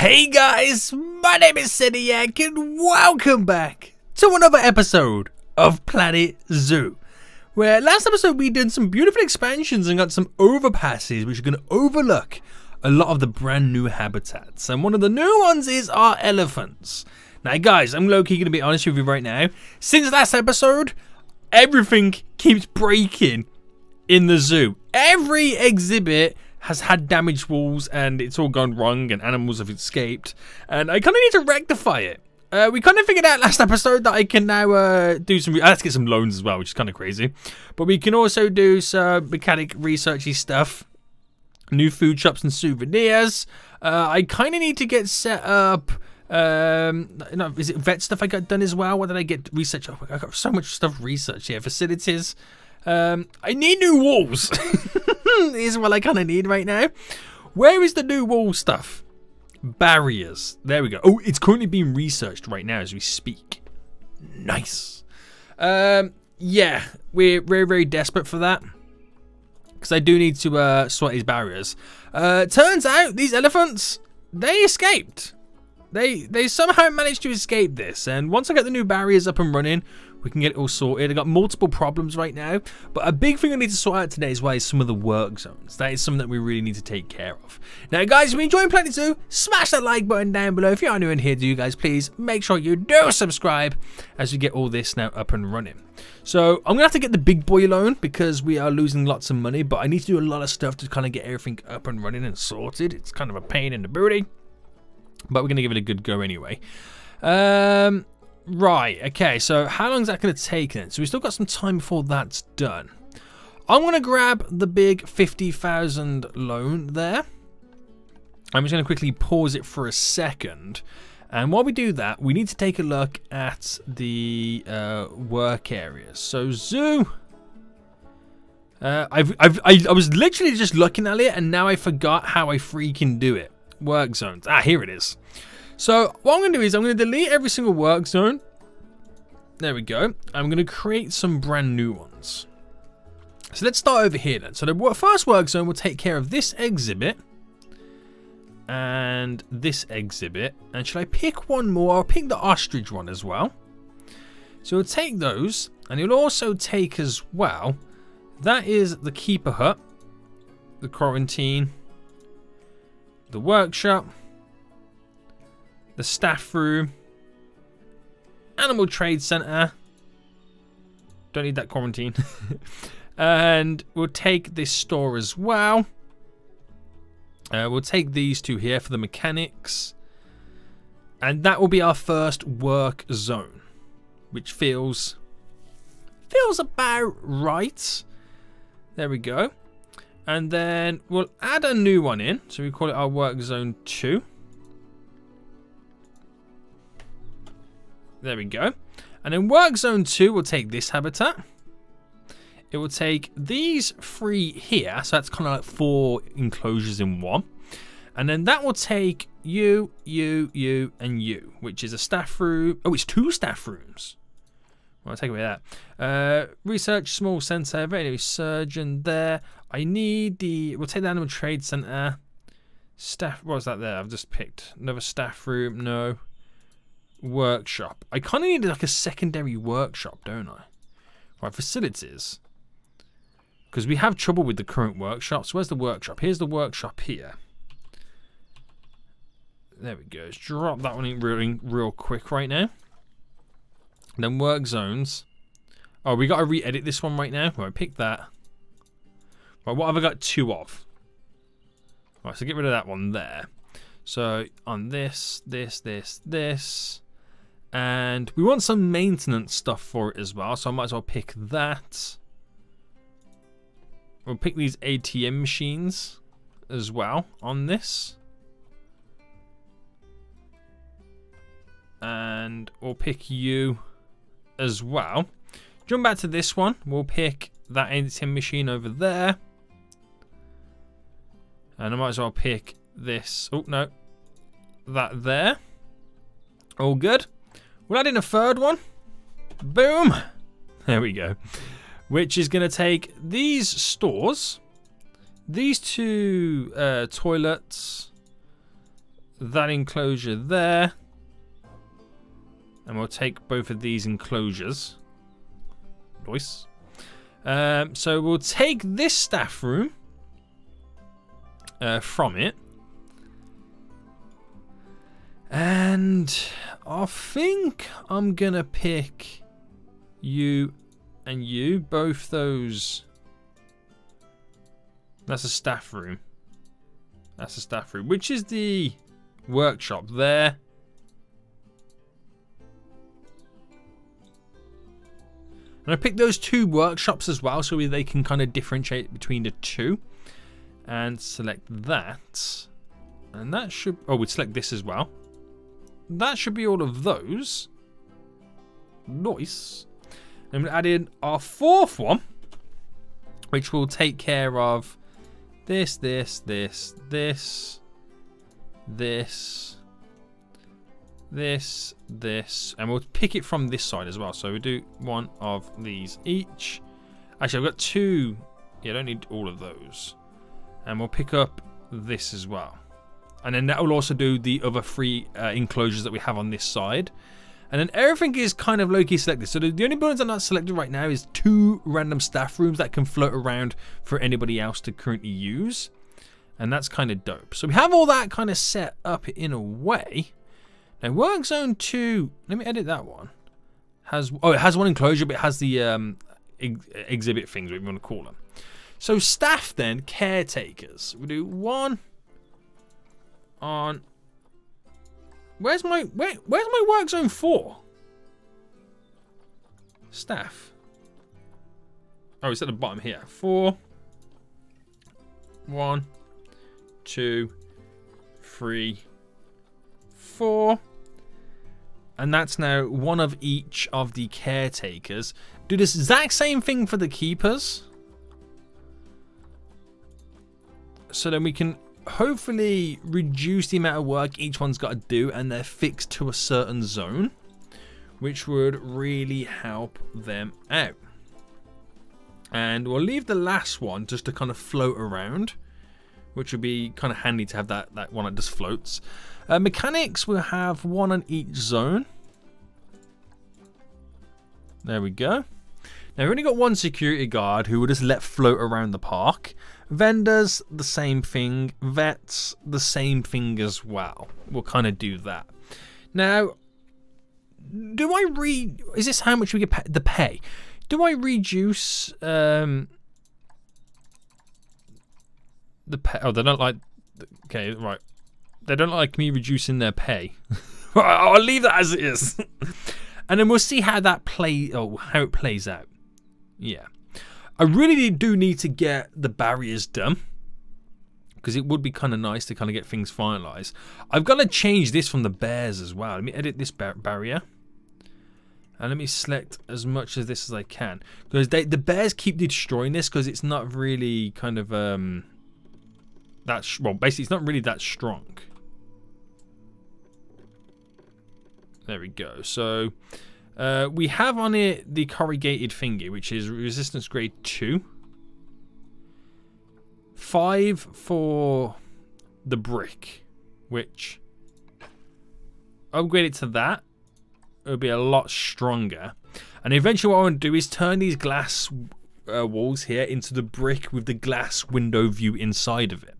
Hey guys, my name is Seniac and welcome back to another episode of Planet Zoo. Where last episode we did some beautiful expansions and got some overpasses which are going to overlook a lot of the brand new habitats. And one of the new ones is our elephants. Now guys, I'm low-key going to be honest with you right now. Since last episode, everything keeps breaking in the zoo. Every exhibit has had damaged walls and it's all gone wrong and animals have escaped. And I kind of need to rectify it. Uh, we kind of figured out last episode that I can now uh, do some... Let's get some loans as well, which is kind of crazy. But we can also do some mechanic researchy stuff. New food shops and souvenirs. Uh, I kind of need to get set up... Um, no, is it vet stuff I got done as well? What did I get research? Oh, I got so much stuff research here. Facilities. Um, I need new walls. is what I kind of need right now. Where is the new wall stuff? Barriers. There we go. Oh, it's currently being researched right now as we speak. Nice. Um, yeah, we're very, very desperate for that. Because I do need to uh, sort these barriers. Uh, turns out these elephants, they escaped. They they somehow managed to escape this. And once I get the new barriers up and running, we can get it all sorted. I've got multiple problems right now, but a big thing I need to sort out today is why is some of the work zones. That is something that we really need to take care of. Now, guys, if you're enjoying Planet Zoo, smash that like button down below. If you are new in here, do you guys please make sure you do subscribe as we get all this now up and running. So I'm gonna have to get the big boy loan because we are losing lots of money, but I need to do a lot of stuff to kind of get everything up and running and sorted. It's kind of a pain in the booty, but we're gonna give it a good go anyway. Um, Right, okay, so how long is that going to take then? So we've still got some time before that's done. I'm going to grab the big 50,000 loan there. I'm just going to quickly pause it for a second. And while we do that, we need to take a look at the uh, work areas. So zoo. Uh, I've, I've, I, I was literally just looking at it and now I forgot how I freaking do it. Work zones. Ah, here it is. So what I'm going to do is I'm going to delete every single work zone. There we go. I'm going to create some brand new ones. So let's start over here then. So the first work zone will take care of this exhibit and this exhibit. And should I pick one more? I'll pick the ostrich one as well. So we'll take those and you'll also take as well. That is the keeper hut, the quarantine, the workshop, the staff room, animal trade center. Don't need that quarantine. and we'll take this store as well. Uh, we'll take these two here for the mechanics. And that will be our first work zone. Which feels... Feels about right. There we go. And then we'll add a new one in. So we call it our work zone 2. There we go. And in work zone 2, we'll take this habitat. It will take these three here. So that's kind of like four enclosures in one. And then that will take you, you, you, and you, which is a staff room. Oh, it's two staff rooms. Well, I'll take away that. Uh, research, small center, veterinary surgeon there. I need the, we'll take the animal trade center. Staff, what was that there? I've just picked another staff room. No workshop. I kind of need like a secondary workshop, don't I? Right, facilities. Because we have trouble with the current workshops. Where's the workshop? Here's the workshop here. There we go. Let's drop that one in real, real quick right now. And then work zones. Oh, we got to re-edit this one right now. Right, pick that. Right, what have I got two of? Right, so get rid of that one there. So on this, this, this, this. And we want some maintenance stuff for it as well, so I might as well pick that. We'll pick these ATM machines as well on this. And we'll pick you as well. Jump back to this one. We'll pick that ATM machine over there. And I might as well pick this. Oh, no. That there. All good. We'll add in a third one. Boom. There we go. Which is going to take these stores, these two uh, toilets, that enclosure there. And we'll take both of these enclosures. Nice. Um, so we'll take this staff room uh, from it. And I think I'm going to pick you and you. Both those. That's a staff room. That's a staff room. Which is the workshop there. And I picked those two workshops as well so they can kind of differentiate between the two. And select that. And that should... Oh, we'd select this as well. That should be all of those. Nice. And we add in our fourth one. Which will take care of this, this, this, this, this, this, this, and we'll pick it from this side as well. So we do one of these each. Actually, I've got two. Yeah, I don't need all of those. And we'll pick up this as well. And then that will also do the other three uh, enclosures that we have on this side. And then everything is kind of low-key selected. So the, only buildings are not selected right now is two random staff rooms that can float around for anybody else to currently use. And that's kind of dope. So we have all that kind of set up in a way. Now work zone 2, let me edit that one. Has Oh, it has one enclosure, but it has the um, ex exhibit things, whatever you want to call them. So staff then, caretakers. We do one on Where's my where, where's my work zone four? Staff. Oh, it's at the bottom here. Four. One, two, three, four. And that's now one of each of the caretakers. Do this exact same thing for the keepers. So then we can hopefully reduce the amount of work each one's got to do and they're fixed to a certain zone which would really help them out. And we'll leave the last one just to kind of float around which would be kind of handy to have that, that one that just floats. Uh, mechanics will have one on each zone. There we go. Now we've only got one security guard who will just let float around the park Vendors, the same thing. Vets, the same thing as well. We'll kind of do that. Now, do I re... Is this how much we get the pay? Do I reduce um, the pay? Oh, they don't like. Okay, right. They don't like me reducing their pay. I'll leave that as it is, and then we'll see how that play. Oh, how it plays out. Yeah. I really do need to get the barriers done because it would be kind of nice to kind of get things finalized. I've got to change this from the bears as well. Let me edit this bar barrier. And let me select as much of this as I can. Because the bears keep destroying this because it's not really kind of... um that Well, basically it's not really that strong. There we go. So uh, we have on it the corrugated thingy, which is resistance grade 2. 5 for the brick, which upgrade it to that. It would be a lot stronger. And eventually what I want to do is turn these glass uh, walls here into the brick with the glass window view inside of it.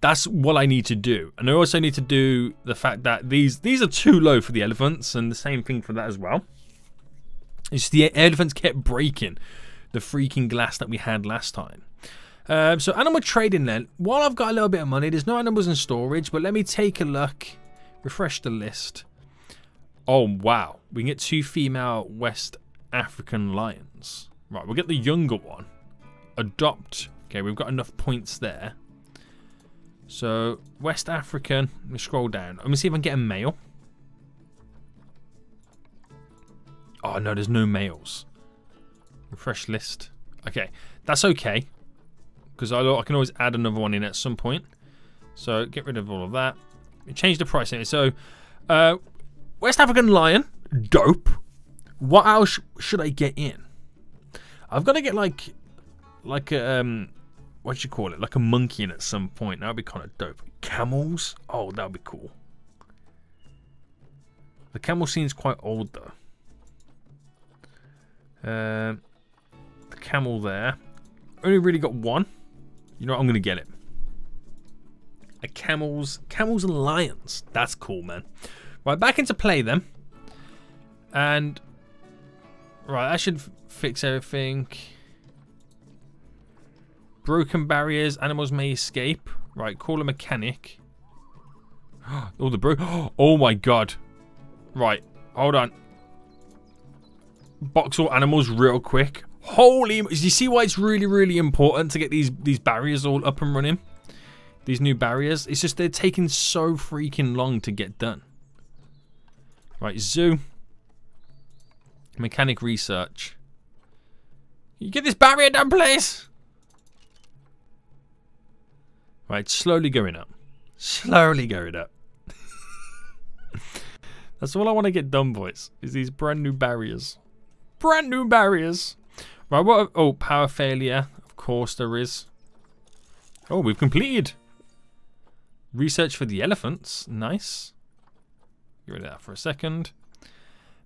That's what I need to do. And I also need to do the fact that these these are too low for the elephants and the same thing for that as well. It's the elephants kept breaking the freaking glass that we had last time. Um, so animal trading then. While I've got a little bit of money, there's no animals in storage, but let me take a look. Refresh the list. Oh, wow. We can get two female West African lions. Right, we'll get the younger one. Adopt. Okay, we've got enough points there. So, West African. Let me scroll down. Let me see if I can get a male. Oh, no, there's no males. Refresh list. Okay, that's okay. Because I, I, can always add another one in at some point. So, get rid of all of that. Change the price in it. So, uh, West African Lion. Dope. What else should I get in? I've got to get, like, like, um, what you call it, like a monkey in at some point. That would be kind of dope. Camels? Oh, that would be cool. The camel scene's quite old though. Um, the camel there. Only really got one. You know what? I'm gonna get it. A camels, camels and lions. That's cool, man. Right, back into play then. And right, I should fix everything. Broken barriers, animals may escape. Right, call a mechanic. Oh, the bro. Oh my god. Right, hold on. Box all animals real quick. Holy, do you see why it's really, really important to get these these barriers all up and running? These new barriers. It's just they're taking so freaking long to get done. Right, zoo. Mechanic research. You get this barrier done, please. Right, slowly going up. Slowly going up. That's all I want to get done, boys. Is these brand new barriers. Brand new barriers. Right, what? Oh, power failure. Of course there is. Oh, we've completed. Research for the elephants. Nice. Get rid of that for a second.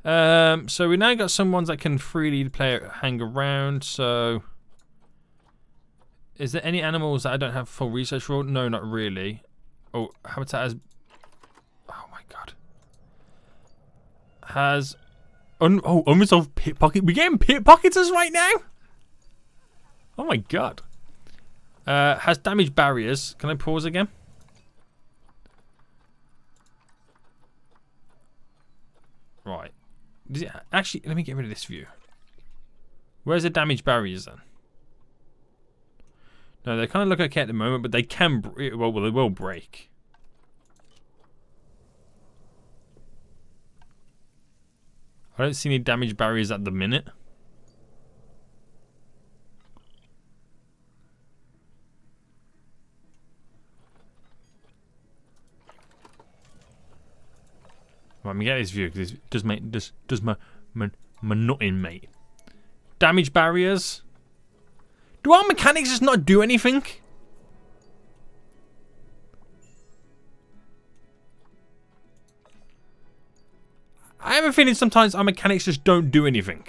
Um, so we now got some ones that can freely play hang around. So, is there any animals that I don't have full research for? No, not really. Oh, habitat has. Oh my god. Has. Un oh, unresolved pit pocket. We getting pit pocketers right now. Oh my god. Uh, has damaged barriers. Can I pause again? Right. Does it actually? Let me get rid of this view. Where's the damaged barriers then? No, they kind of look okay at the moment, but they can. Well, well, they will break. I don't see any damage barriers at the minute. Let me get this view because does make does does my my my mate. Damage barriers. Do our mechanics just not do anything? I have a feeling sometimes our mechanics just don't do anything.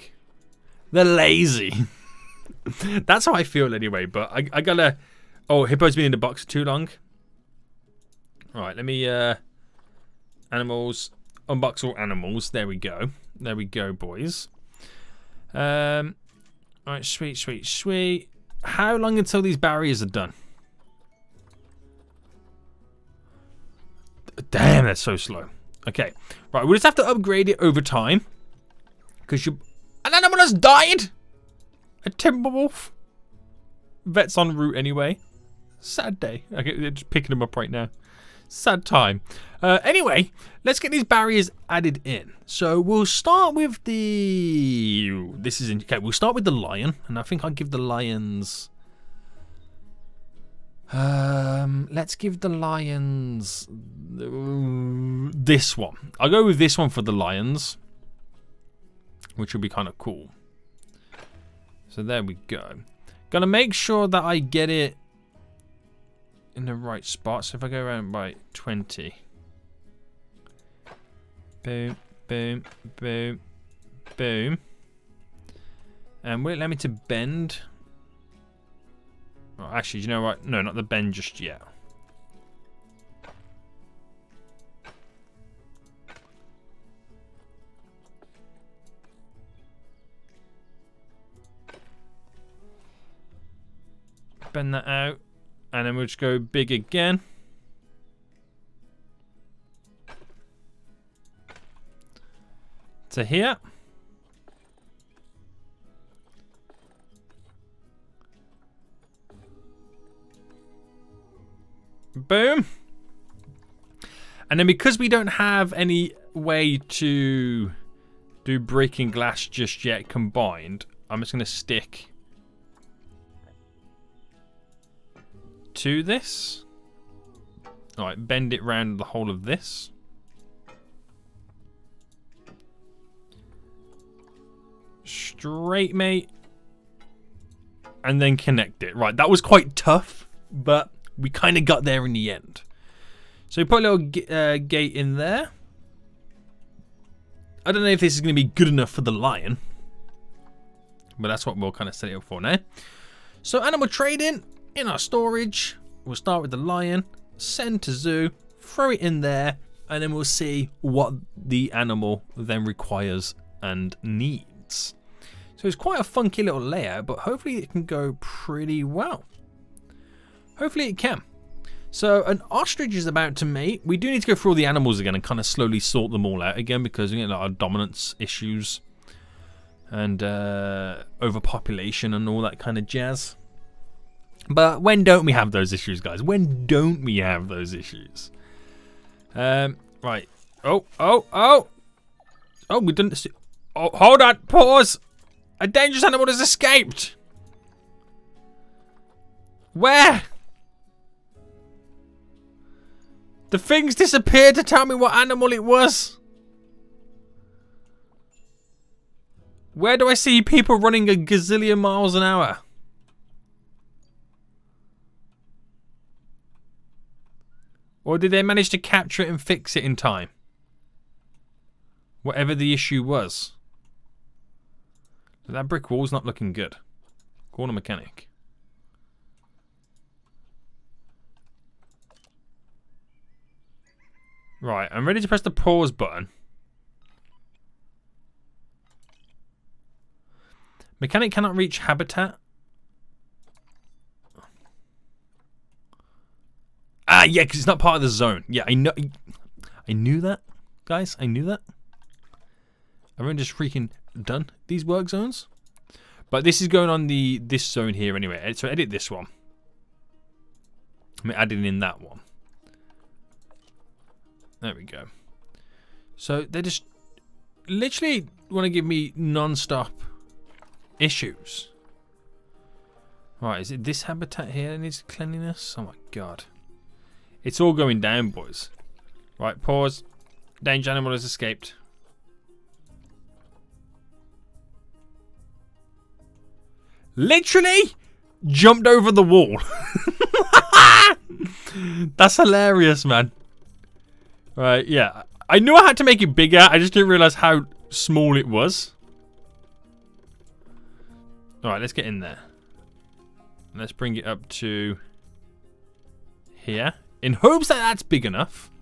They're lazy. That's how I feel anyway, but I, I gotta... Oh, Hippo's been in the box too long. Alright, let me... uh Animals unbox all animals. There we go. There we go, boys. Um, all right, sweet, sweet, sweet. How long until these barriers are done? Damn, that's so slow. Okay, right, we'll just have to upgrade it over time. Because you... An animal has died! A timber wolf. Vet's en route anyway. Sad day. Okay, they're just picking them up right now. Sad time. Uh, anyway, let's get these barriers added in. So we'll start with the... This is... In, okay, we'll start with the lion. And I think I'll give the lions... Um, let's give the lions this one. I'll go with this one for the lions, which will be kind of cool. So there we go. Gonna make sure that I get it in the right spot. So if I go around by 20. Boom, boom, boom, boom. And will it let me to bend? Oh, actually, you know what? No, not the bend just yet. Bend that out. And then we'll just go big again. To here. Boom. And then because we don't have any way to do breaking glass just yet combined, I'm just going to stick to this. Alright, bend it round the whole of this. Straight, mate. and then connect it. Right, that was quite tough, but we kind of got there in the end. So we put a little uh, gate in there. I don't know if this is going to be good enough for the lion. But that's what we'll kind of set it up for now. So animal trading in our storage. We'll start with the lion, send to zoo, throw it in there, and then we'll see what the animal then requires and needs. So it's quite a funky little layout, but hopefully it can go pretty well. Hopefully it can. So an ostrich is about to mate. We do need to go through all the animals again and kind of slowly sort them all out again because we get lot of dominance issues and uh, overpopulation and all that kind of jazz. But when don't we have those issues, guys? When don't we have those issues? Um, right. Oh, oh, oh. Oh, we didn't. Oh, hold on. Pause. A dangerous animal has escaped. Where? The things disappeared to tell me what animal it was. Where do I see people running a gazillion miles an hour? Or did they manage to capture it and fix it in time? Whatever the issue was. That brick wall's not looking good. Corner mechanic. Right, I'm ready to press the pause button. Mechanic cannot reach habitat. Ah, yeah, because it's not part of the zone. Yeah, I know. I knew that, guys. I knew that. Everyone just freaking done these work zones. But this is going on the this zone here anyway. So edit this one. I'm adding in that one. There we go. So they just literally want to give me non-stop issues. Right, is it this habitat here that needs cleanliness? Oh my god. It's all going down, boys. Right, pause. Danger animal has escaped. Literally jumped over the wall. That's hilarious, man. Right, yeah. I knew I had to make it bigger. I just didn't realize how small it was. Alright, let's get in there. Let's bring it up to here. In hopes that that's big enough.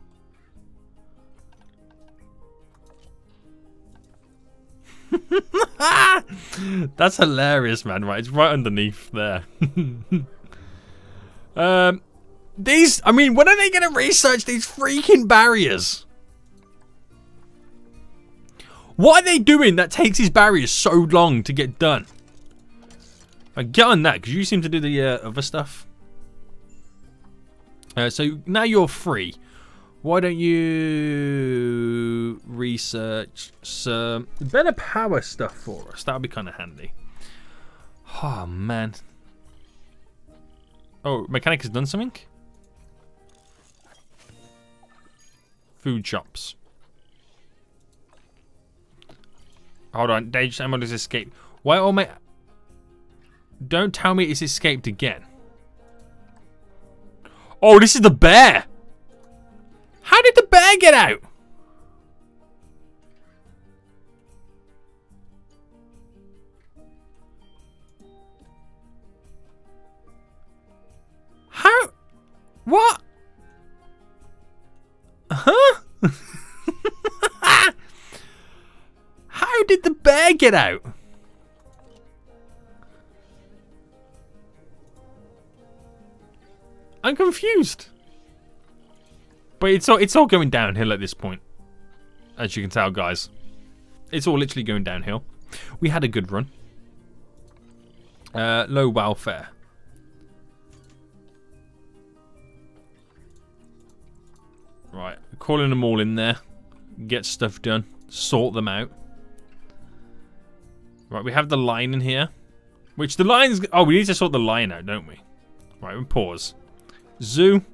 that's hilarious, man. Right, it's right underneath there. um, these, I mean, when are they going to research these freaking barriers? What are they doing that takes these barriers so long to get done? I get on that, because you seem to do the uh, other stuff. Uh, so now you're free. Why don't you research some better power stuff for us? That would be kind of handy. Oh, man. Oh, mechanic has done something? Food shops. Hold on, Dage Ammo has escaped. Why all my... Don't tell me it's escaped again. Oh, this is the bear! How did the bear get out? How? What? Huh? How did the bear get out? I'm confused. But it's all it's all going downhill at this point. As you can tell, guys. It's all literally going downhill. We had a good run. Uh, low welfare. Right, calling them all in there. Get stuff done. Sort them out. Right, we have the line in here. Which the line's... Oh, we need to sort the line out, don't we? Right, we pause. Zoo.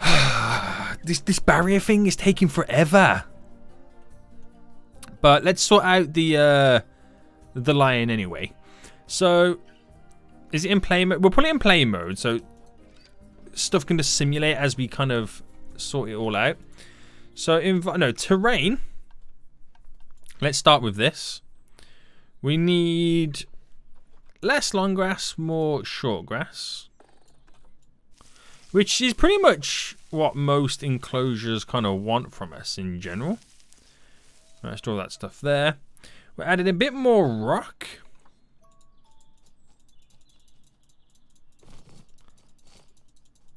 this, this barrier thing is taking forever. But let's sort out the uh, the lion anyway. So, is it in play mode? We'll put it in play mode so stuff can just simulate as we kind of sort it all out. So, in no terrain. Let's start with this. We need less long grass, more short grass. Which is pretty much what most enclosures kind of want from us in general. Let's draw that stuff there. We're adding a bit more rock.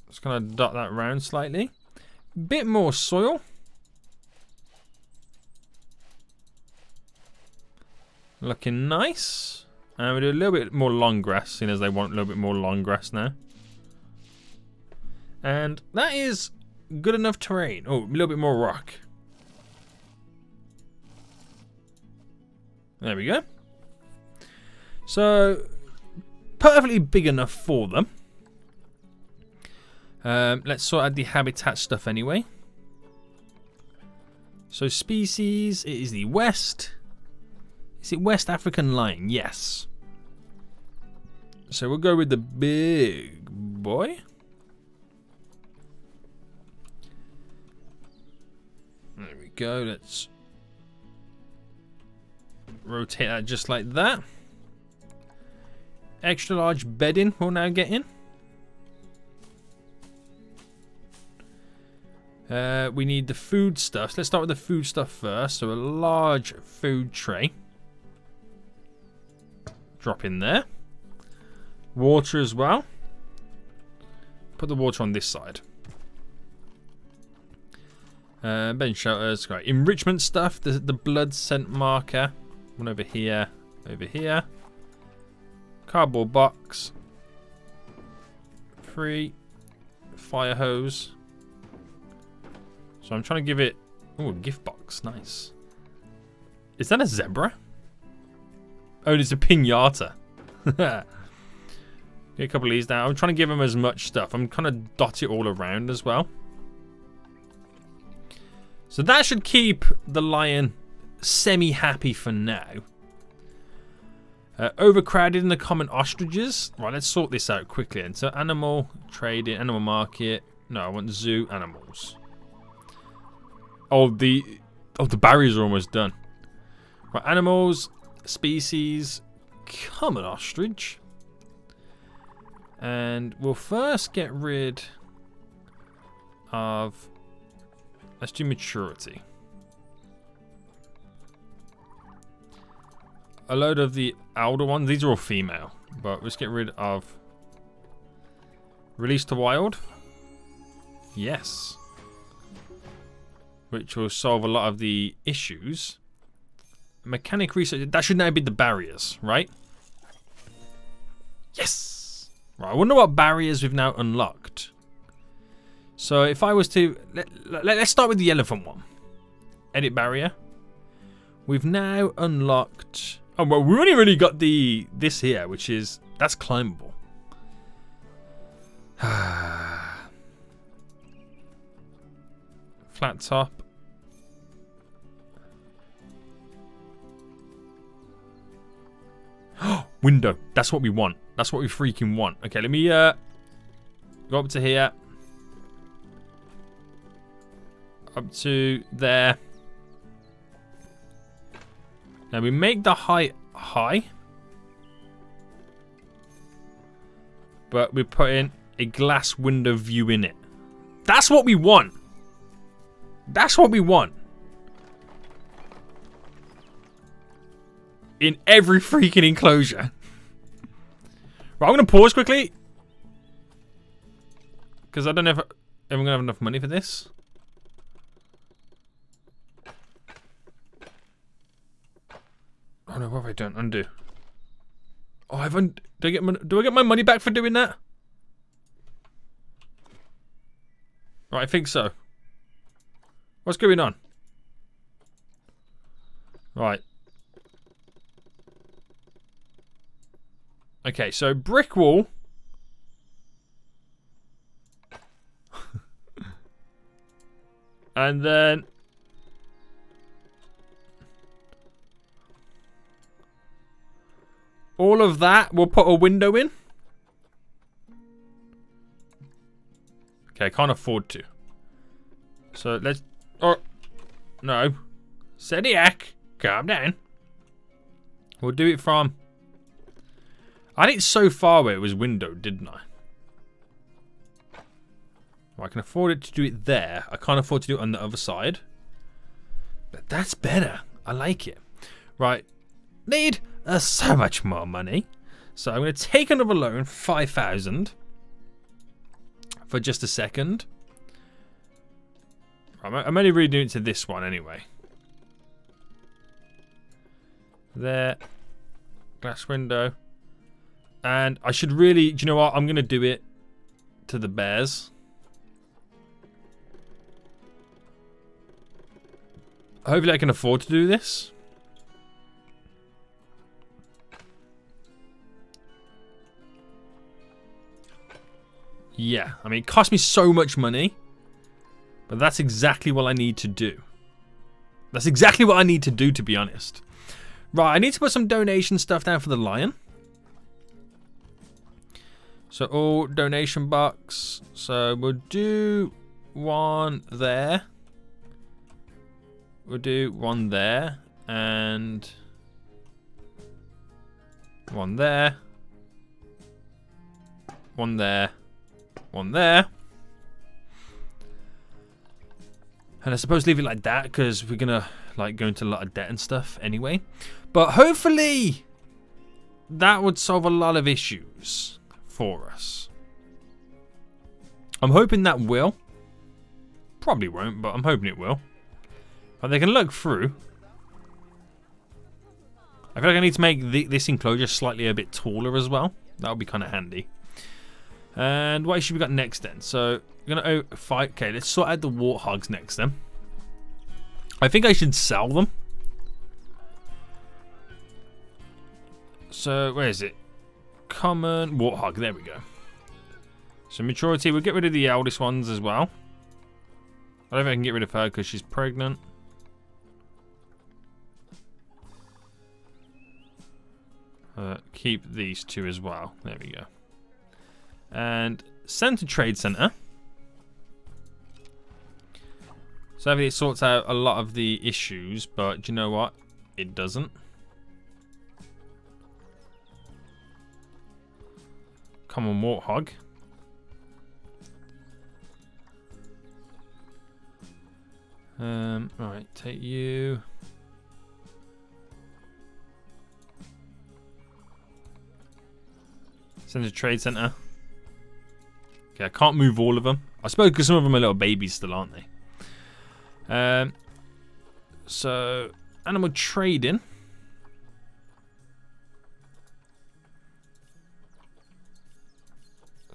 Just gonna dot that round slightly. Bit more soil. Looking nice. And we do a little bit more long grass, seeing as they want a little bit more long grass now. And that is good enough terrain. Oh, a little bit more rock. There we go. So, perfectly big enough for them. Um, let's sort out the habitat stuff anyway. So species, it is the west. Is it West African lion? Yes. So we'll go with the big boy. Go. Let's rotate that just like that. Extra large bedding we'll now get in. Uh, we need the food stuff. let's start with the food stuff first. So a large food tray. Drop in there. Water as well. Put the water on this side. Uh, bench shelters, great. Enrichment stuff, the, the blood scent marker. One over here, over here. Cardboard box. Free. Fire hose. So I'm trying to give it... Oh, a gift box. Nice. Is that a zebra? Oh, it's a pinata. Get a couple of these down. I'm trying to give him as much stuff. I'm kind of dot it all around as well. So that should keep the lion semi-happy for now. Uh, overcrowded in the common ostriches. Right, let's sort this out quickly. And so animal, trading, animal market. No, I want zoo animals. Oh, the oh the barriers are almost done. Right, animals, species, common ostrich. And we'll first get rid of... Let's do maturity. A load of the older ones. These are all female. But let's get rid of... Release to wild. Yes. Which will solve a lot of the issues. Mechanic research. That should now be the barriers, right? Yes! Right, I wonder what barriers we've now unlocked. So if I was to... Let, let, let's start with the elephant one. Edit barrier. We've now unlocked... Oh, well, we only really got the this here, which is... That's climbable. Flat top. Window. That's what we want. That's what we freaking want. Okay, let me uh, go up to here. Up to there. Now we make the height high. But we put in a glass window view in it. That's what we want. That's what we want. in every freaking enclosure. Right, I'm going to pause quickly. Because I don't know if I'm going to have enough money for this. Oh no, what have I done? Undo. Oh, I've un do I get my, do I get my money back for doing that? Right, I think so. What's going on? Right. Okay, so brick wall. and then... all of that, we'll put a window in. Okay, I can't afford to. So let's... Oh, no. Seniac, calm down. We'll do it from... I did so far where it was window, didn't I? Well, I can afford it to do it there. I can't afford to do it on the other side. But that's better. I like it. Right. Need uh, so much more money. So I'm going to take another loan, 5,000 for just a second. I'm only redoing it to this one anyway. There. Glass window. And I should really, do you know what? I'm going to do it to the bears. Hopefully I can afford to do this. Yeah, I mean, it cost me so much money. But that's exactly what I need to do. That's exactly what I need to do, to be honest. Right, I need to put some donation stuff down for the lion. So, all donation box. So, we'll do one there. We'll do one there. And one there. One there. One there. And I suppose leave it like that because we're going to like go into a lot of debt and stuff anyway. But hopefully that would solve a lot of issues for us. I'm hoping that will. Probably won't, but I'm hoping it will. But they can look through. I feel like I need to make the, this enclosure slightly a bit taller as well. That would be kind of handy. And what should we got next then? So we're gonna oh, fight. Okay, let's sort out the warthogs next then. I think I should sell them. So where is it? Common warthog. There we go. So maturity. We'll get rid of the eldest ones as well. I don't think I can get rid of her because she's pregnant. Uh, keep these two as well. There we go. And Center Trade Center. So it sorts out a lot of the issues, but you know what? It doesn't. Come on, Warthog. Um, right, take you. Send to trade center. Okay, I can't move all of them. I suppose because some of them are little babies still, aren't they? Um, so, animal trading.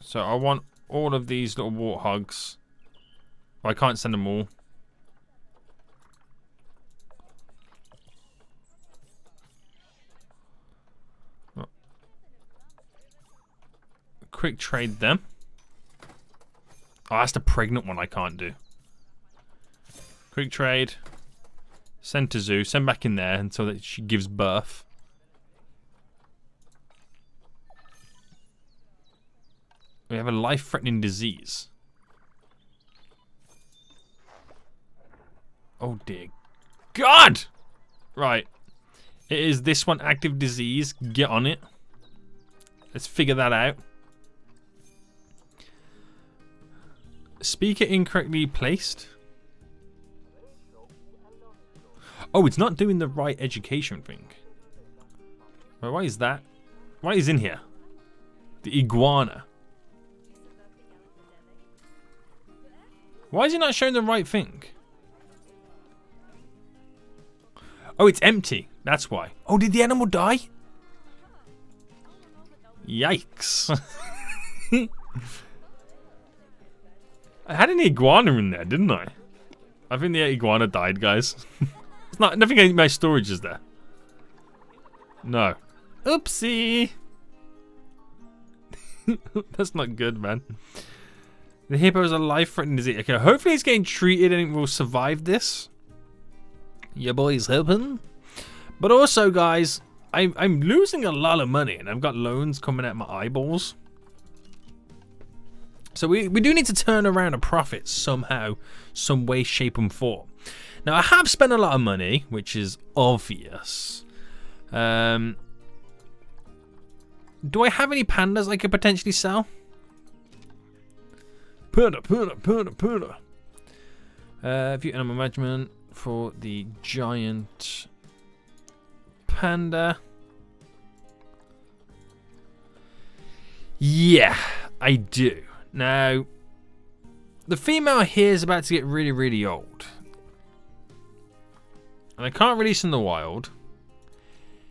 So I want all of these little warthogs. I can't send them all. Quick trade them. Oh, that's the pregnant one I can't do. Quick trade. Send to zoo. Send back in there until that she gives birth. We have a life-threatening disease. Oh dear God! Right. It is this one active disease. Get on it. Let's figure that out. Speaker incorrectly placed. Oh, it's not doing the right education thing. Well, why is that? Why is in here? The iguana. Why is it not showing the right thing? Oh, it's empty. That's why. Oh, did the animal die? Yikes. I had an iguana in there, didn't I? I think the iguana died, guys. it's not nothing in my storage is there. No. Oopsie. That's not good, man. The hippo is a life-threatening disease. Okay, hopefully he's getting treated and will survive this. Your boy's helping. But also, guys, I'm, I'm losing a lot of money and I've got loans coming out my eyeballs. So we, we do need to turn around a profit somehow, some way, shape and form. Now I have spent a lot of money, which is obvious. Um, do I have any pandas I could potentially sell? Panda, panda, panda, panda. Uh, view animal management for the giant panda. Yeah, I do. Now, the female here is about to get really, really old. And I can't release in the wild.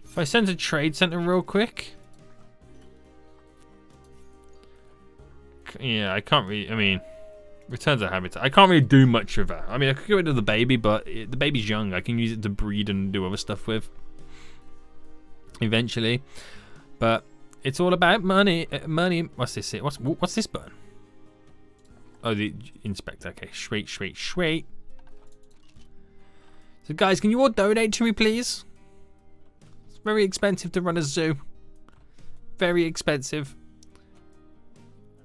If I send a trade center real quick. Yeah, I can't really, I mean, returns of habitat. I can't really do much with that. I mean, I could get rid of the baby, but it, the baby's young. I can use it to breed and do other stuff with. Eventually. But it's all about money. Uh, money. What's this? What's what's this button? Oh, the inspector. Okay, sweet, sweet, sweet. So, guys, can you all donate to me, please? It's very expensive to run a zoo. Very expensive.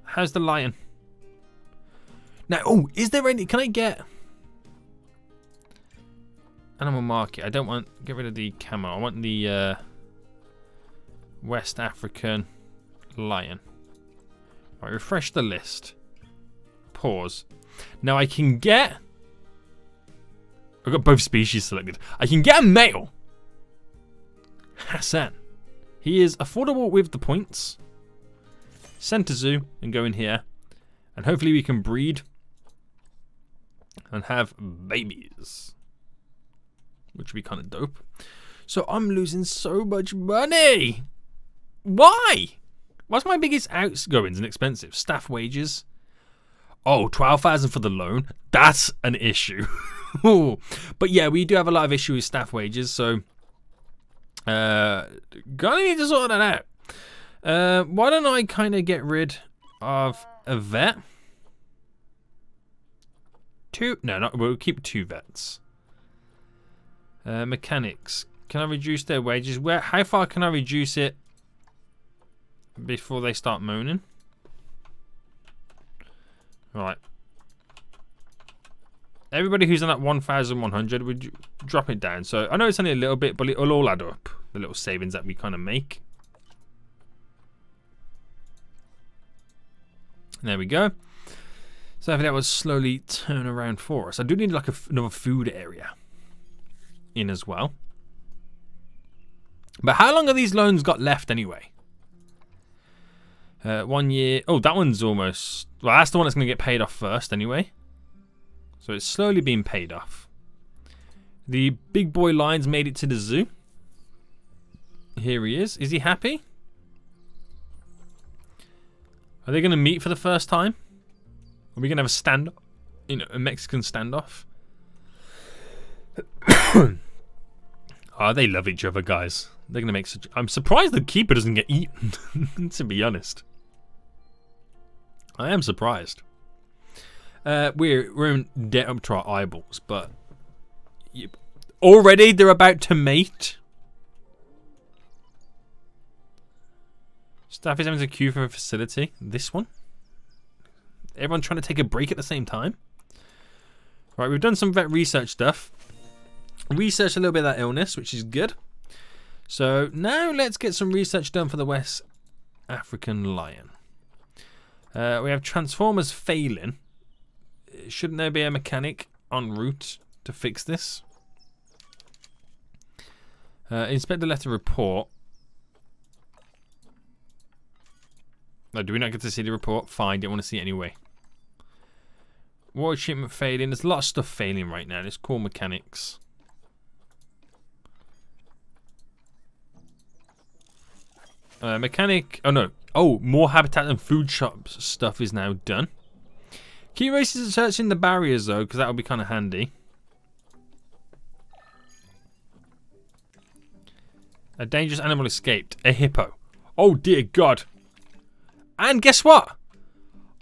How's the lion? Now, oh, is there any... Can I get... Animal market. I don't want... Get rid of the camo. I want the uh, West African lion. Right, refresh the list. Pause. Now I can get... I've got both species selected. I can get a male. Hassan. He is affordable with the points. Send to zoo and go in here. And hopefully we can breed and have babies. Which would be kind of dope. So I'm losing so much money. Why? What's my biggest outgoings and expensive? Staff wages. Oh, 12,000 for the loan. That's an issue. but yeah, we do have a lot of issues with staff wages, so uh, gonna need to sort that out. Uh, why don't I kind of get rid of a vet? Two? No, not, we'll keep two vets. Uh, mechanics. Can I reduce their wages? Where? How far can I reduce it before they start moaning? Right. Everybody who's on that 1,100, would drop it down. So I know it's only a little bit, but it'll all add up. The little savings that we kind of make. There we go. So hopefully that will slowly turn around for us. I do need like another food area in as well. But how long are these loans got left anyway? Uh, one year. Oh, that one's almost... Well, that's the one that's going to get paid off first anyway. So it's slowly being paid off. The big boy lions made it to the zoo. Here he is. Is he happy? Are they going to meet for the first time? Are we going to have a stand, you know, a Mexican standoff? oh, they love each other, guys. They're going to make such... I'm surprised the keeper doesn't get eaten, to be honest. I am surprised. Uh, we're, we're in debt up to our eyeballs, but... You, already they're about to mate? Staff is having to queue for a facility. This one? everyone trying to take a break at the same time. Right, we've done some vet research stuff. Research a little bit of that illness, which is good. So now let's get some research done for the West African lion. Uh, we have transformers failing. Shouldn't there be a mechanic en route to fix this? Uh, inspect the letter report. No, do we not get to see the report? Fine, don't want to see it anyway. Water treatment failing. There's a lot of stuff failing right now. There's core mechanics. Uh, mechanic. Oh no. Oh, more habitat and food shops stuff is now done. Key races are searching the barriers though, because that will be kind of handy. A dangerous animal escaped. A hippo. Oh dear God. And guess what?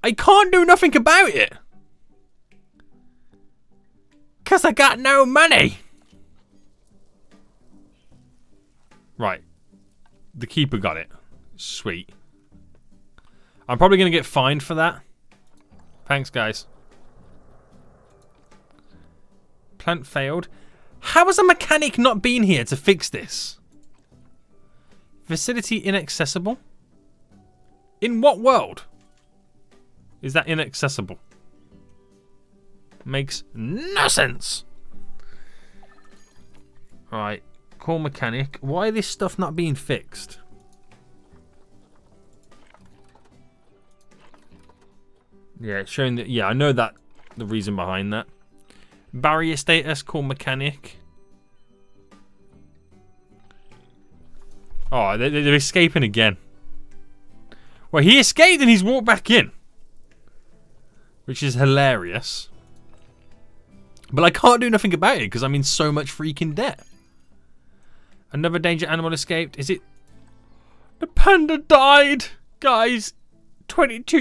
I can't do nothing about it. Because I got no money. Right. the keeper got it. Sweet. I'm probably going to get fined for that. Thanks, guys. Plant failed. How has a mechanic not been here to fix this? Facility inaccessible? In what world is that inaccessible? Makes no sense. Right. Call mechanic. Why is this stuff not being fixed? Yeah, showing that. Yeah, I know that the reason behind that. Barrier status, call mechanic. Oh, they're, they're escaping again. Well, he escaped and he's walked back in. Which is hilarious. But I can't do nothing about it because I'm in so much freaking debt. Another danger animal escaped. Is it... The panda died! Guys, 22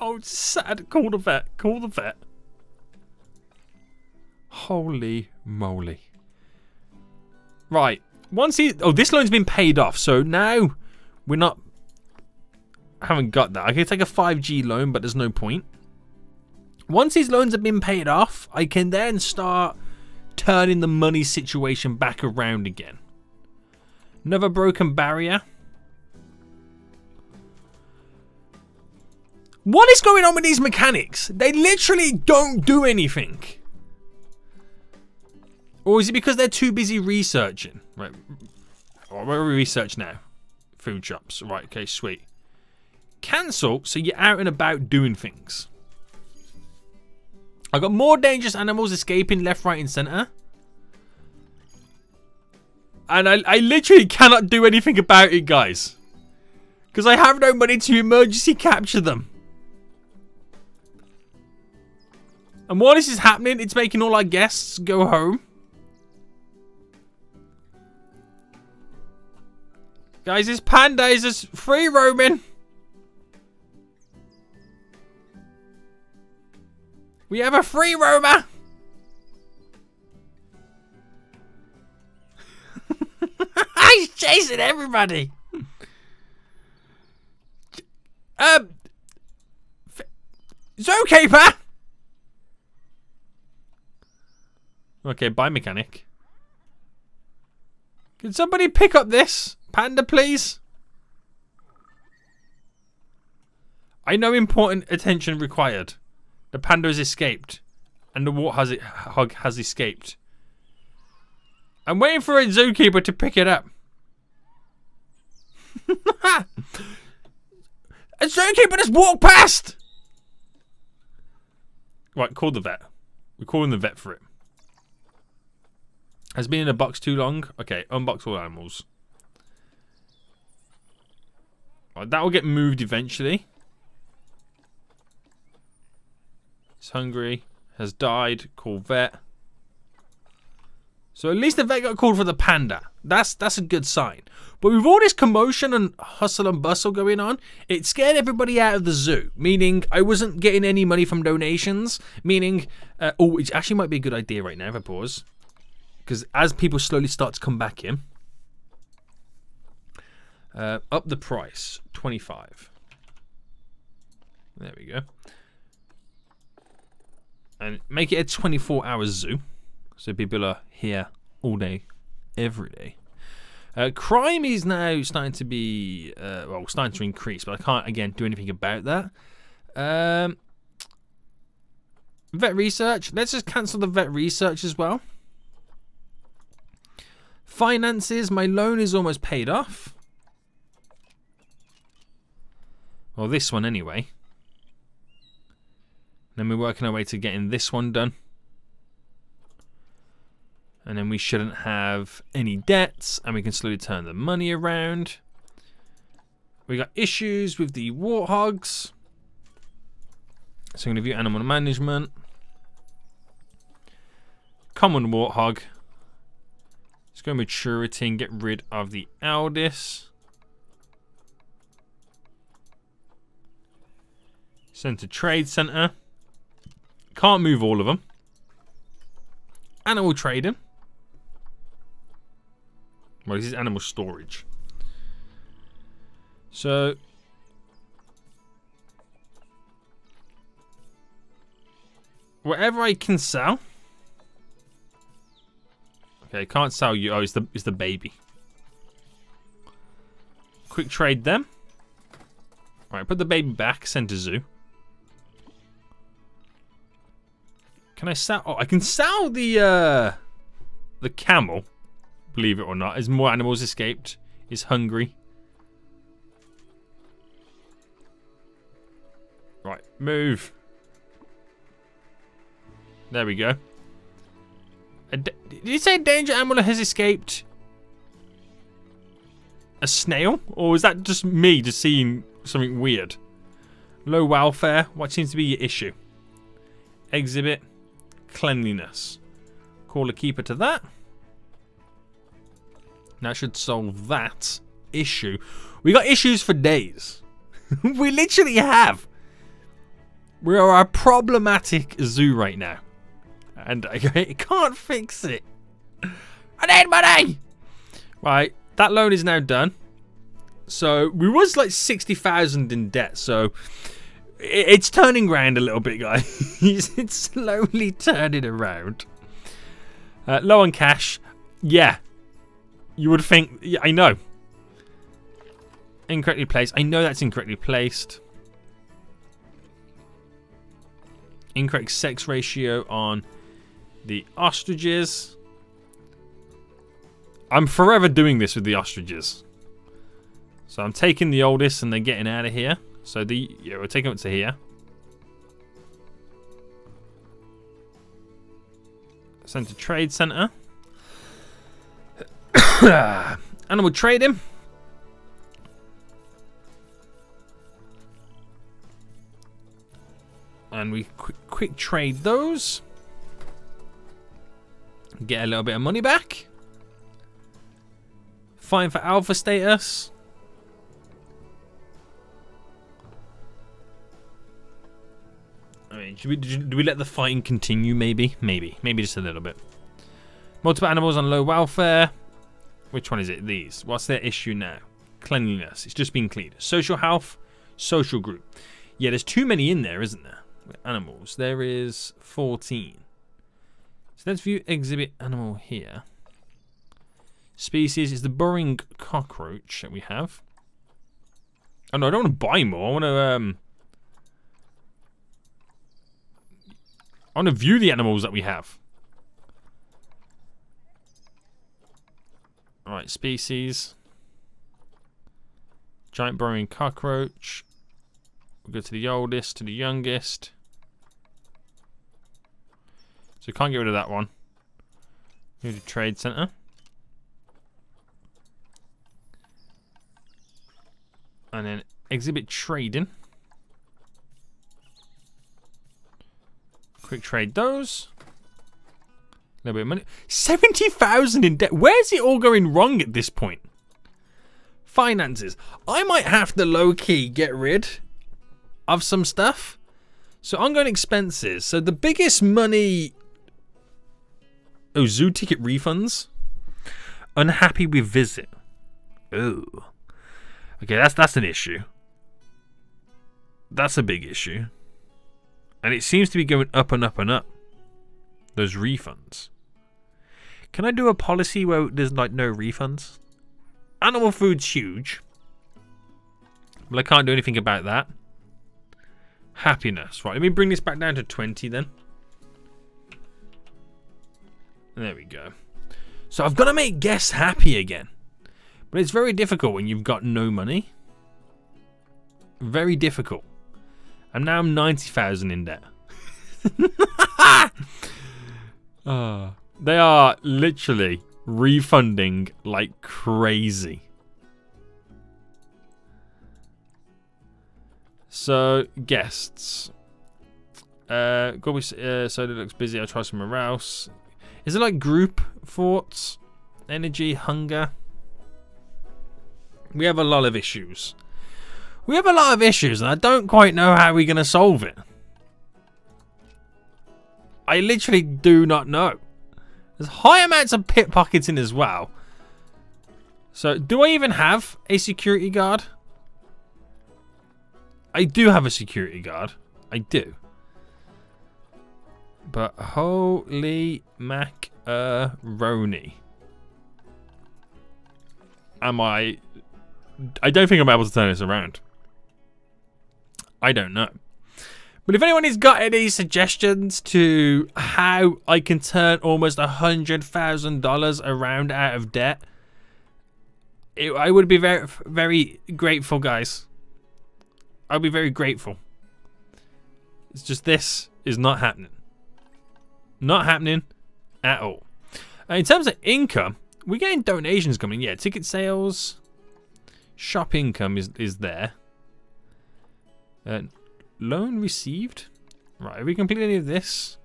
Oh, sad. Call the vet. Call the vet. Holy moly. Right. Once he... Oh, this loan's been paid off. So now we're not... I haven't got that. I can take a 5G loan, but there's no point. Once these loans have been paid off, I can then start turning the money situation back around again. Another broken barrier. What is going on with these mechanics? They literally don't do anything. Or is it because they're too busy researching? Right. What are we research now? Food shops. Right, okay, sweet. Cancel so you're out and about doing things. I've got more dangerous animals escaping left, right, and center. And I, I literally cannot do anything about it, guys. Because I have no money to emergency capture them. And while this is happening, it's making all our guests go home. Guys, this panda is just free roaming. We have a free roamer. He's chasing everybody. Um, Zookeeper. Okay, bye, mechanic. Can somebody pick up this panda, please? I know important attention required. The panda has escaped, and the wart has it hug has escaped. I'm waiting for a zookeeper to pick it up. a zookeeper just walked past. Right, call the vet. We're calling the vet for it. Has been in a box too long? Okay, unbox all animals. Right, that will get moved eventually. It's hungry. Has died. Call vet. So at least the vet got called for the panda. That's that's a good sign. But with all this commotion and hustle and bustle going on, it scared everybody out of the zoo. Meaning I wasn't getting any money from donations. Meaning, uh, oh, it actually might be a good idea right now if I pause. Because as people slowly start to come back in, uh, up the price, 25. There we go. And make it a 24 hour zoo. So people are here all day, every day. Uh, crime is now starting to be, uh, well, starting to increase, but I can't, again, do anything about that. Um, vet research. Let's just cancel the vet research as well. Finances, my loan is almost paid off. Well, this one anyway. Then we're working our way to getting this one done. And then we shouldn't have any debts and we can slowly turn the money around. We got issues with the warthogs. So I'm going to view animal management. Common warthog. Let's go maturity and get rid of the Aldis. To trade center. Can't move all of them. Animal trading. Well, this is animal storage. So whatever I can sell. Okay, can't sell you. Oh, it's the it's the baby. Quick trade them. All right, put the baby back. Send to zoo. Can I sell? Oh, I can sell the uh, the camel. Believe it or not, as more animals escaped. Is hungry. Right, move. There we go. Did you say danger animal has escaped? A snail? Or is that just me just seeing something weird? Low welfare. What seems to be your issue? Exhibit. Cleanliness. Call a keeper to that. That should solve that issue. We got issues for days. we literally have. We are a problematic zoo right now. And I can't fix it. I need money! Right, that loan is now done. So, we was like 60,000 in debt, so it's turning around a little bit, guys. it's slowly turning around. Uh, low on cash. Yeah. You would think... Yeah, I know. Incorrectly placed. I know that's incorrectly placed. Incorrect sex ratio on the ostriches. I'm forever doing this with the ostriches. So I'm taking the oldest and they're getting out of here. So the yeah, we're taking it to here. Send to trade center. Animal trade him. And we quick, quick trade those. Get a little bit of money back. Fine for alpha status. I mean, should we, do we let the fighting continue, maybe? Maybe. Maybe just a little bit. Multiple animals on low welfare. Which one is it? These. What's their issue now? Cleanliness. It's just been cleaned. Social health. Social group. Yeah, there's too many in there, isn't there? Animals. There is 14. Let's view exhibit animal here. Species is the burrowing cockroach that we have. Oh no, I don't want to buy more. I want to um I want to view the animals that we have. Alright, species. Giant burrowing cockroach. We'll go to the oldest, to the youngest. So can't get rid of that one. Go to trade center. And then exhibit trading. Quick trade those. A little bit of money. 70,000 in debt. Where's it all going wrong at this point? Finances. I might have to low-key get rid of some stuff. So ongoing expenses. So the biggest money... Oh, zoo ticket refunds. Unhappy with visit. Oh. Okay, that's that's an issue. That's a big issue. And it seems to be going up and up and up. Those refunds. Can I do a policy where there's like no refunds? Animal food's huge. Well, I can't do anything about that. Happiness. Right, let me bring this back down to 20 then. There we go. So I've got to make guests happy again. But it's very difficult when you've got no money. Very difficult. And now I'm 90,000 in debt. uh, they are literally refunding like crazy. So, guests. Uh, Gorby, uh, Soda looks busy. I'll try somewhere else. Is it like group thoughts? Energy, hunger? We have a lot of issues. We have a lot of issues, and I don't quite know how we're going to solve it. I literally do not know. There's high amounts of pickpocketing as well. So, do I even have a security guard? I do have a security guard. I do. But holy macaroni. Am I... I don't think I'm able to turn this around. I don't know. But if anyone has got any suggestions to how I can turn almost a hundred thousand dollars around out of debt, it, I would be very, very grateful, guys. I'd be very grateful. It's just this is not happening. Not happening at all. in terms of income, we're getting donations coming. Yeah, ticket sales, shop income is is there. Uh, loan received. Right, have we completed any of this?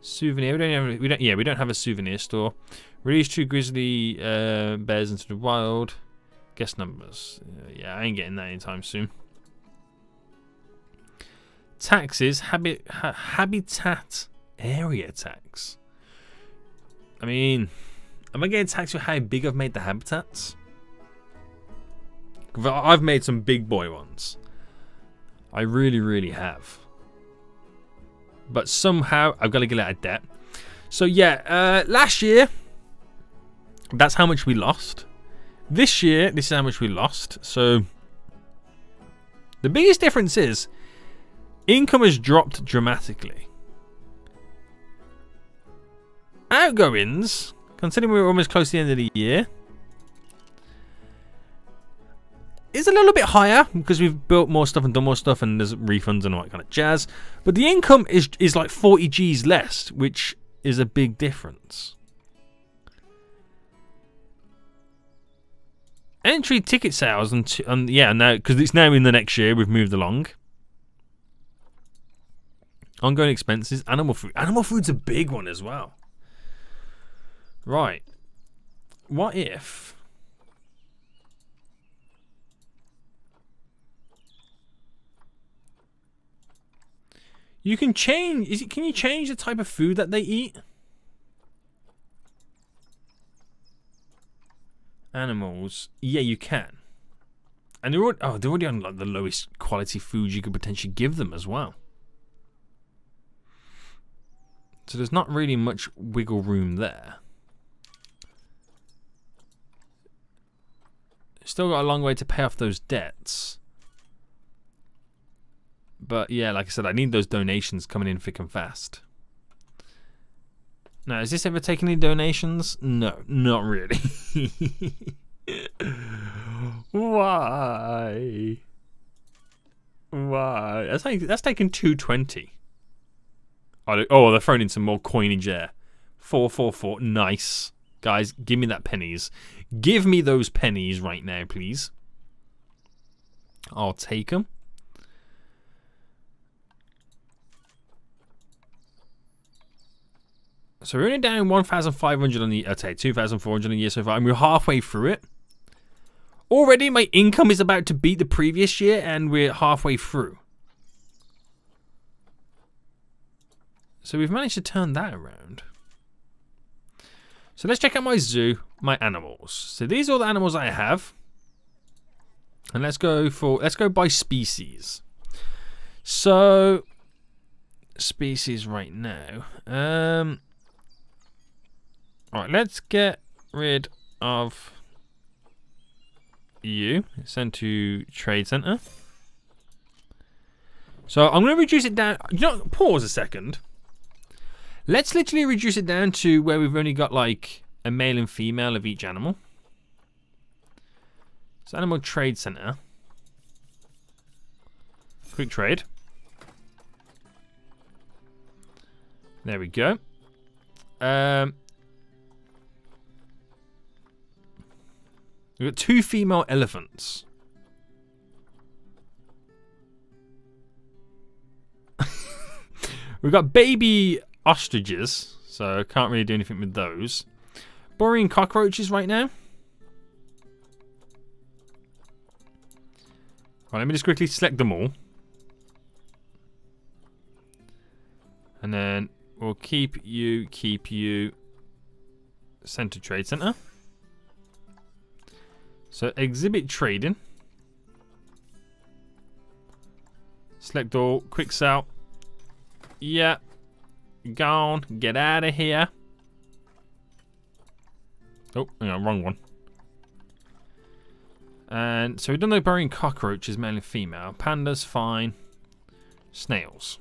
Souvenir. We don't have. We don't. Yeah, we don't have a souvenir store. Release two grizzly uh, bears into the wild. Guest numbers. Uh, yeah, I ain't getting that anytime soon. Taxes. Habit. Ha habitat area tax. I mean, am I getting taxed for how big I've made the habitats? I've made some big boy ones. I really, really have. But somehow I've got to get out of debt. So yeah, uh, last year, that's how much we lost. This year, this is how much we lost. So the biggest difference is income has dropped dramatically. Outgoings, considering we're almost close to the end of the year, is a little bit higher because we've built more stuff and done more stuff and there's refunds and all that kind of jazz. But the income is is like 40 G's less, which is a big difference. Entry ticket sales and, and yeah, now because it's now in the next year, we've moved along. Ongoing expenses, animal food. Animal food's a big one as well. Right. What if You can change. Is it? Can you change the type of food that they eat? Animals. Yeah, you can. And they're already, oh, they're already on like the lowest quality food you could potentially give them as well. So there's not really much wiggle room there. Still got a long way to pay off those debts. But yeah, like I said, I need those donations coming in thick and fast. Now, has this ever taken any donations? No, not really. Why? Why? That's like that's taken two twenty. Oh, oh, they're throwing in some more coinage there. Four four four. Nice, guys. Give me that pennies. Give me those pennies right now, please. I'll take them. So we're only down 1,500 on the, uh, I'd say 2,400 a year so far, and we're halfway through it. Already my income is about to beat the previous year, and we're halfway through. So we've managed to turn that around. So let's check out my zoo, my animals. So these are all the animals I have. And let's go for, let's go by species. So, species right now. Um, Alright, let's get rid of you. Send to trade center. So I'm going to reduce it down. You know, pause a second. Let's literally reduce it down to where we've only got like a male and female of each animal. So animal trade center. Quick trade. There we go. Um, We've got two female elephants. We've got baby ostriches, so can't really do anything with those. Burrowing cockroaches right now. Right, let me just quickly select them all. And then we'll keep you, keep you, center trade center. So exhibit trading. Select all. Quick sell. Yeah. Gone. Get out of here. Oh, hang on, wrong one. And so we've done the burrowing cockroaches, male and female. Pandas, fine. Snails.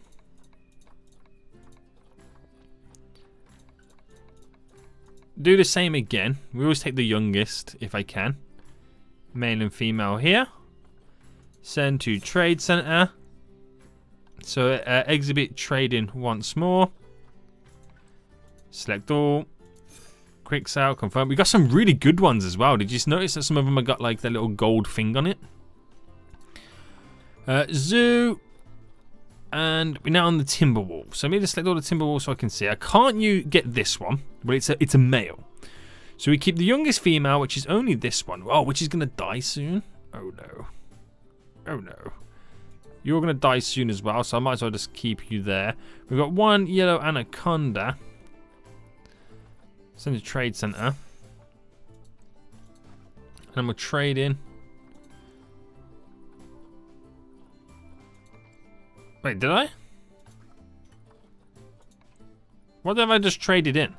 Do the same again. We always take the youngest if I can. Male and female here. Send to trade center. So uh, exhibit trading once more. Select all. Quick sale, confirm. We got some really good ones as well. Did you notice that some of them have got like their little gold thing on it? Uh, zoo. And we're now on the Timberwolf. So let me just select all the Timberwolves so I can see. I can't you get this one, but it's a, it's a male. So we keep the youngest female, which is only this one. Oh, which is going to die soon. Oh, no. Oh, no. You're going to die soon as well, so I might as well just keep you there. We've got one yellow anaconda. Send to trade center. And we'll trade in. Wait, did I? What have I just traded in?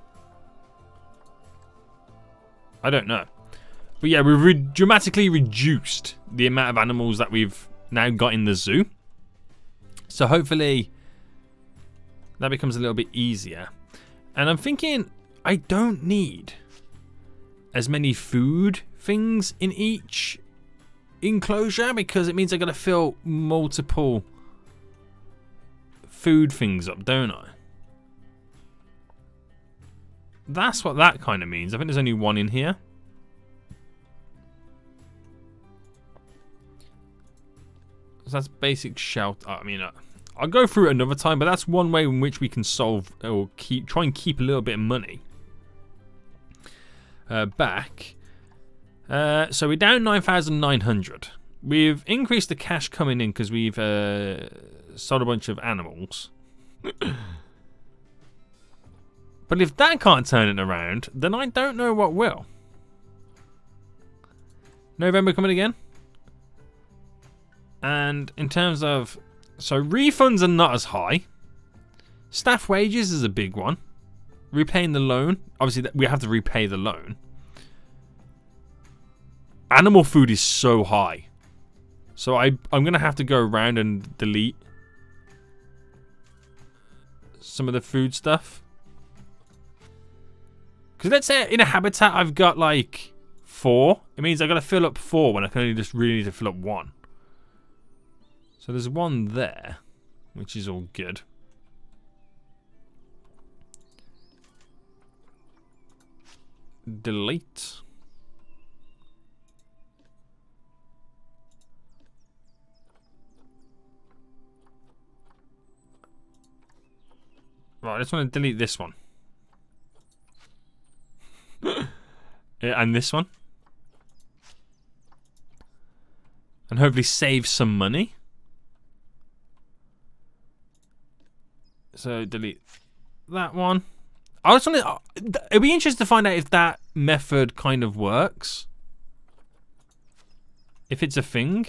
I don't know. But yeah, we've re dramatically reduced the amount of animals that we've now got in the zoo. So hopefully that becomes a little bit easier. And I'm thinking I don't need as many food things in each enclosure because it means I gotta fill multiple food things up, don't I? That's what that kind of means. I think there's only one in here. So that's basic shelter. I mean, uh, I'll go through it another time, but that's one way in which we can solve or keep try and keep a little bit of money uh, back. Uh, so we're down 9,900. We've increased the cash coming in because we've uh, sold a bunch of animals. but if that can't turn it around, then I don't know what will. November coming again. And in terms of... So refunds are not as high. Staff wages is a big one. Repaying the loan. Obviously, we have to repay the loan. Animal food is so high. So I, I'm going to have to go around and delete some of the food stuff. Because let's say in a habitat I've got like four. It means I've got to fill up four when I can only just really need to fill up one. So there's one there, which is all good. Delete. Right, I just want to delete this one. Uh, and this one. And hopefully save some money. So delete that one. I was wondering. Uh, it'd be interesting to find out if that method kind of works. If it's a thing.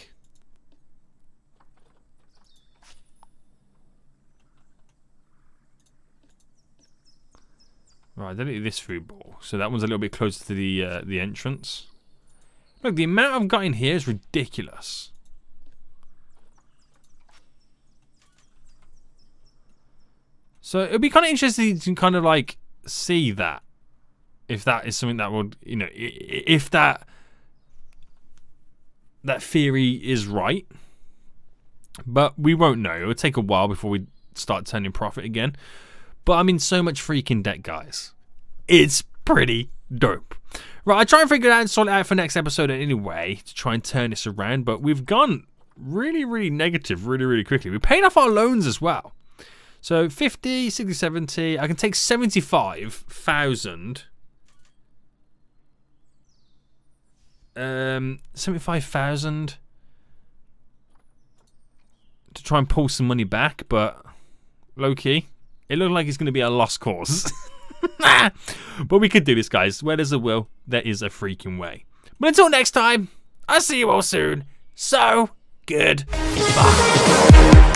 Right, delete this food ball. So that one's a little bit closer to the uh, the entrance. Look, the amount I've got in here is ridiculous. So it'd be kind of interesting to kind of like see that. If that is something that would, you know, if that that theory is right. But we won't know. It'll take a while before we start turning profit again. But I'm in so much freaking debt, guys. It's pretty dope. Right, I try and figure it out and sort it out for next episode anyway to try and turn this around, but we've gone really, really negative really, really quickly. We paid off our loans as well. So 50, 60, 70. I can take 75,000. Um, 75,000 to try and pull some money back, but low key. It looked like it's going to be a lost cause. but we could do this, guys. Where there's a will, there is a freaking way. But until next time, I'll see you all soon. So, good. Bye.